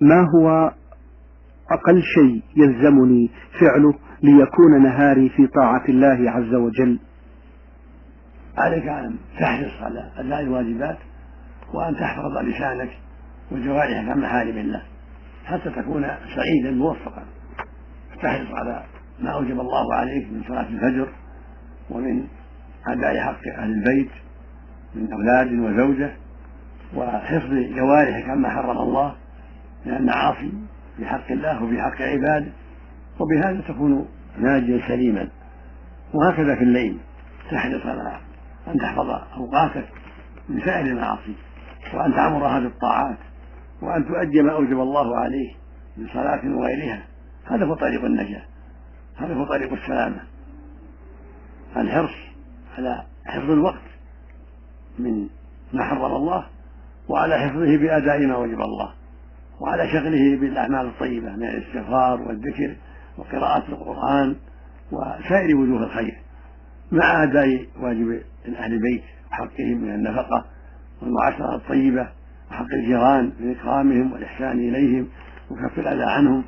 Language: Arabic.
ما هو أقل شيء يلزمني فعله ليكون نهاري في طاعة الله عز وجل؟ عليك أن تحرص على أداء الواجبات وأن تحفظ لسانك وجوارحك عن محارم الله حتى تكون سعيدا موفقا. تحرص على ما أوجب الله عليك من صلاة الفجر ومن أداء حق أهل البيت من أولاد وزوجة وحفظ جوارحك عما حرم الله من المعاصي في حق الله وفي حق عباده وبهذا تكون ناجيا سليما. وهكذا في الليل تحرص على أن تحفظ أوقاتك من سائر المعاصي وأن تعمرها بالطاعات وأن تؤدي ما أوجب الله عليه من صلاة وغيرها. هذا هو طريق النجاة هذا هو طريق السلامة. الحرص على حفظ الوقت من ما حرم الله وعلى حفظه بأداء ما وجب الله. وعلى شغله بالأعمال الطيبة من الاستغفار والذكر وقراءة القرآن وسائر وجوه الخير مع أداء واجب أهل البيت وحقهم من النفقة والمعاشرة الطيبة وحق الجيران من إكرامهم والإحسان إليهم وكف الأذى عنهم.